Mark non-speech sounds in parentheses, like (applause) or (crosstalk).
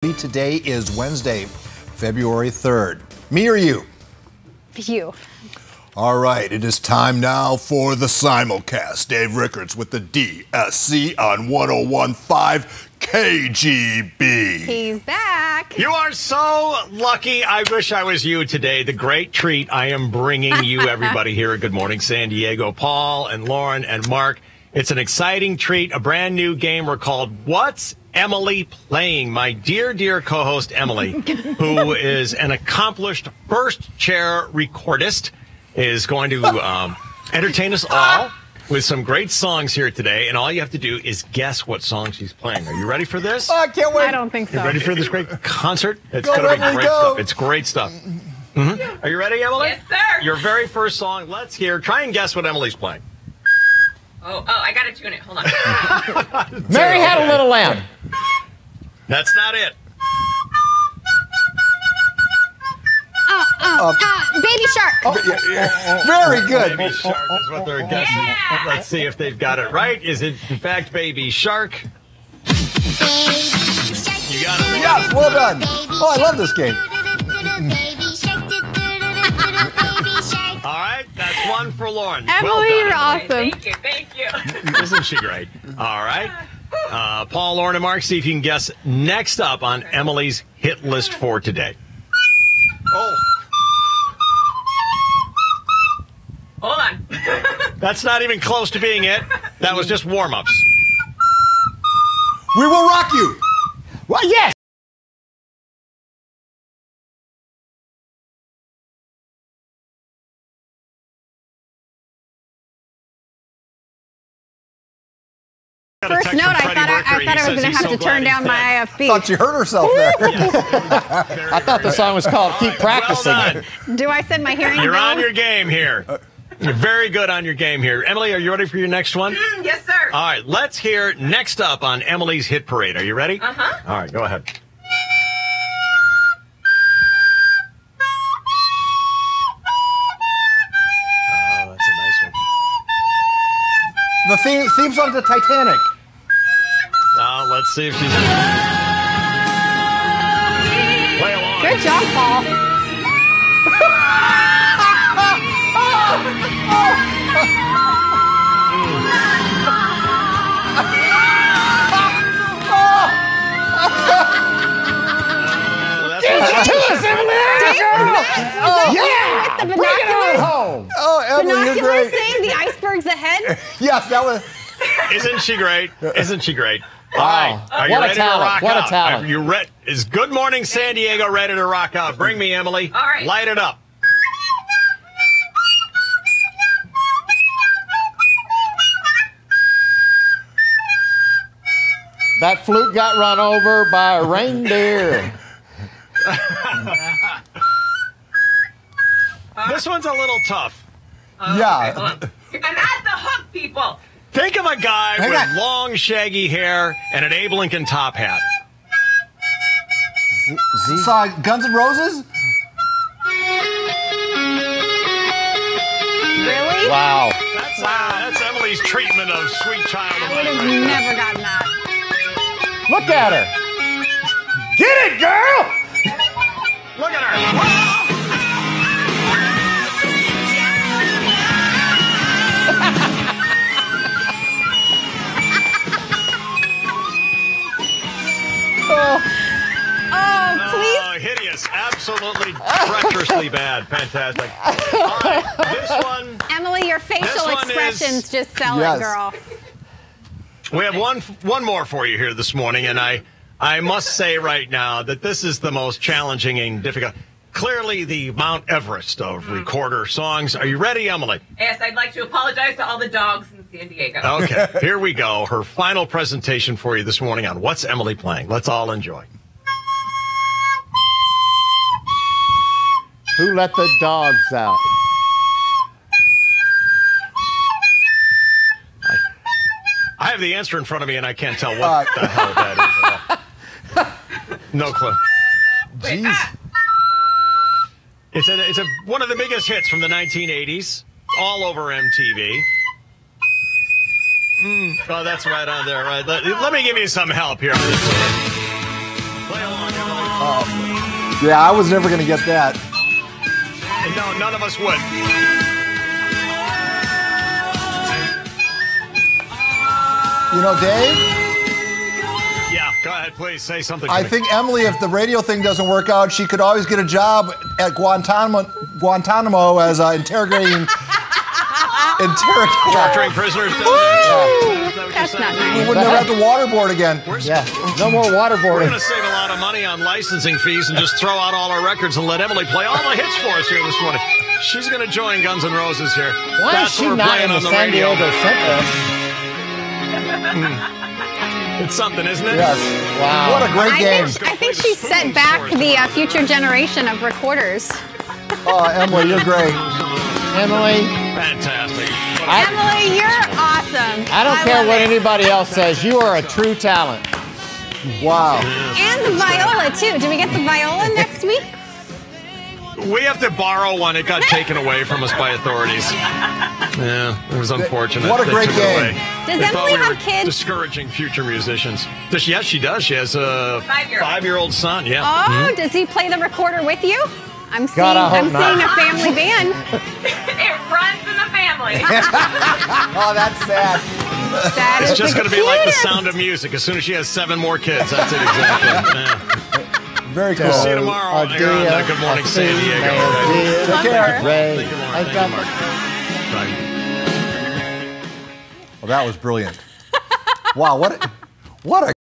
Today is Wednesday, February 3rd. Me or you? You. All right, it is time now for the simulcast. Dave Rickards with the DSC on 1015 KGB. He's back. You are so lucky. I wish I was you today. The great treat I am bringing you, (laughs) everybody here at Good Morning San Diego. Paul and Lauren and Mark. It's an exciting treat. A brand new game we're called What's Emily Playing? My dear, dear co-host Emily, who is an accomplished first chair recordist, is going to um, entertain us all with some great songs here today. And all you have to do is guess what song she's playing. Are you ready for this? Oh, I can't wait. I don't think so. You ready for this great concert? It's going to be great go. stuff. It's great stuff. Mhm. Are you ready, Emily? Yes, sir. Your very first song. Let's hear. Try and guess what Emily's playing. Oh, oh, I gotta tune it. Hold on. (laughs) Mary had a little lamb. That's not it. Uh, uh, uh, baby shark. Very good. Baby Shark is what they're guessing. Yeah. Let's see if they've got it right. Is it in fact Baby Shark? You got it. Yes, well done. Oh, I love this game. All right, that's one for Lauren. Emily, well you're done, awesome. Thank you, thank you. Emily. Isn't she great? All right. Uh, Paul, Lauren, and Mark, see if you can guess next up on Emily's hit list for today. Oh, Hold on. (laughs) that's not even close to being it. That was just warm ups. We will rock you. Well, yes. First note, I thought I, I thought I was going to have to turn down my IFB. Thought she hurt herself there. (laughs) I thought the song was called "Keep Practicing." Well. Do I send my hearing You're bill? on your game here. You're very good on your game here. Emily, are you ready for your next one? Mm, yes, sir. All right, let's hear next up on Emily's hit parade. Are you ready? Uh-huh. All right, go ahead. Oh, that's a nice one. the theme, theme song to Titanic. Now, let's see if she's. Play along. Good job, Paul. Oh, that's what- To us, Emily. Oh, Yeah. the Bring it on home. Oh, Emily, you're Binoculars great. saying the iceberg's ahead. (laughs) Yes, that was. Isn't she great? Isn't she great? All Wow. right, are you What a ready talent. to rock What a out? talent. Are you ready? Is Good Morning San Diego ready to rock out? Bring me, Emily. All right. Light it up. That flute got run over by a reindeer. (laughs) This one's a little tough. Yeah. Hold on. I'm at the hook, people. Think of a guy Hang with on. long, shaggy hair and an Abe Lincoln top hat. Z- Saw Guns N' Roses? Really? Wow. That's, uh, that's Emily's treatment of Sweet Child of I would have Mine. never gotten that. Look at her. Get it, girl. Oh, oh, please. Oh, hideous. Absolutely treacherously bad. Fantastic. All right, this one. Emily, your facial This expressions is- just sell Yes. it, girl. We have one one more for you here this morning, and I I must say right now that this is the most challenging and difficult. Clearly, the Mount Everest of mm-hmm. recorder songs. Are you ready, Emily? Yes, I'd like to apologize to all the dogs in San Diego. Okay, (laughs) here we go. Her final presentation for you this morning on what's Emily playing. Let's all enjoy. Who let the dogs out? I have the answer in front of me, and I can't tell what Uh, the hell that is. (laughs) No clue. Jeez. ah, It's a, it's a one of the biggest hits from the 1980s, all over MTV. Mm, oh, that's right on there. Right. Let, let me give you some help here. Play along. Yeah, I was never going to get that. No, none of us would. You know, Dave? Yeah, go ahead, please say something. I me. think Emily, if the radio thing doesn't work out, she could always get a job at Guantanamo, Guantanamo as uh, interrogating. (laughs) interrogating. torturing prisoners. down there? Is that That's saying? not We would never have to waterboard again. We're, Yeah, no more we're waterboarding. going to save a lot of money on licensing fees and just throw out all our records and let Emily play all the hits for us here this morning. She's going to join Guns N' Roses here. Why That's is she what we're not playing in the on the San radio. Diego Center? It's something, isn't it? Yes. Wow. What a great I game. think, I think she set back the uh, future generation of recorders. Oh, Emily, you're great. Emily, Fantastic. I, Emily, you're awesome. I don't care what it. anybody else says. You are a true talent. Wow. And the viola too. Do we get the viola next week? We have to borrow one. It got taken away from us by authorities. (laughs) Yeah, it was unfortunate. What a They great took it game. Does They Emily we have kids? Discouraging future musicians. Does she? Yes, she does. She has a Five-year-old. five-year-old son. Yeah. Oh, mm-hmm. does he play the recorder with you? I'm seeing God, I hope I'm not. seeing a family band. (laughs) family. (laughs) Oh, that's sad. That It's is just going to be like the sound of music. As soon as she has seven more kids, that's it exactly. (laughs) Yeah. Very cool. See you tomorrow A here on uh, Good Morning a San Diego. female dear. Love her. Ray. Thank you, Lauren. Thank you, Mark. Bye. Well, that was brilliant. wow, what a, what a